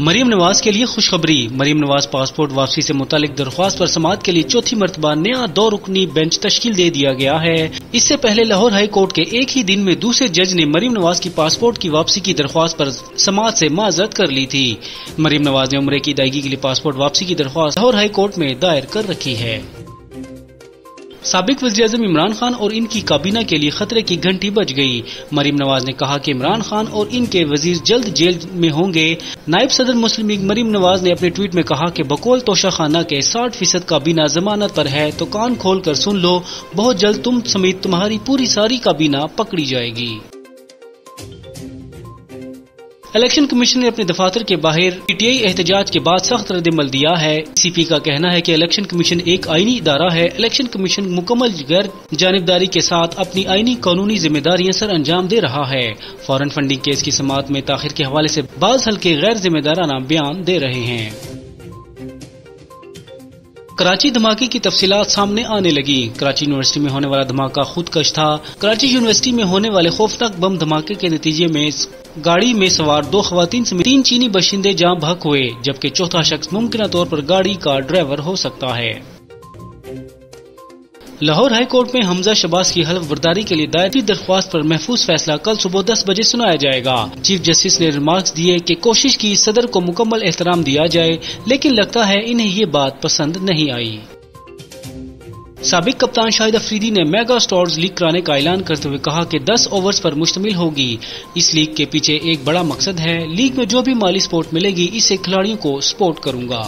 मरीम नवाज़ के लिए खुशखबरी। मरीम नवाज़ पासपोर्ट वापसी से मुतालिक दरख्वास्त पर समात के लिए चौथी मरतबा नया दो रुकनी बेंच तश्कील दे दिया गया है। इससे पहले लाहौर हाई कोर्ट के एक ही दिन में दूसरे जज ने मरीम नवाज़ की पासपोर्ट की वापसी की दरख्वास्त पर समात से माजरत कर ली थी। मरीम नवाज़ ने उम्र की अदायगी के लिए पासपोर्ट वापसी की दरख्वास्त लाहौर हाई कोर्ट में दायर कर रखी है। सबक वजी अजम इमरान खान और इनकी काबीना के लिए खतरे की घंटी बच गई। मरीम नवाज़ ने कहा कि इमरान खान और इनके वज़ीर जल्द जेल में होंगे। नायब सदर मुस्लिम लीग मरीम नवाज़ ने अपने ट्वीट में कहा कि बकोल तोशा खाना के साठ फ़ीसद काबीना जमानत पर है तो कान खोल कर सुन लो। बहुत जल्द तुम समेत तुम्हारी पूरी सारी काबीना पकड़ी जाएगी। इलेक्शन कमीशन ने अपने दफातर के बाहर पीटीआई एहतजाज के बाद सख्त रद्दमल दिया है। सीपी का कहना है कि इलेक्शन कमीशन एक आईनी इदारा है। इलेक्शन कमीशन मुकम्मल गैर जानबदारी के साथ अपनी आईनी कानूनी जिम्मेदारियाँ सर अंजाम दे रहा है। फॉरन फंडिंग केस की समात में ताखिर के हवाले से बाज हल्के गैर जिम्मेदाराना बयान दे रहे हैं। कराची धमाके की तफसीलात सामने आने लगी। कराची यूनिवर्सिटी में होने वाला धमाका खुदकश था। कराची यूनिवर्सिटी में होने वाले खौफनाक बम धमाके के नतीजे में गाड़ी में सवार दो खातन समेत तीन चीनी बशिंदे जहाँ भक हुए, जबकि चौथा शख्स मुमकिन तौर पर गाड़ी का ड्राइवर हो सकता है। लाहौर हाई कोर्ट में हमजा शबाज की हल्फ बर्दारी के लिए दायर दरख्वास्त पर महफूज फैसला कल सुबह दस बजे सुनाया जाएगा। चीफ जस्टिस ने रिमार्क्स दिए कि कोशिश की सदर को मुकम्मल एहतराम दिया जाए, लेकिन लगता है इन्हें ये बात पसंद नहीं आई। सबक कप्तान शाहिद अफरीदी ने मेगा स्टोर्स लीग कराने का ऐलान करते हुए कहा कि 10 ओवर्स पर मुश्तमिल होगी। इस लीग के पीछे एक बड़ा मकसद है। लीग में जो भी माली सपोर्ट मिलेगी, इसे खिलाड़ियों को सपोर्ट करूँगा।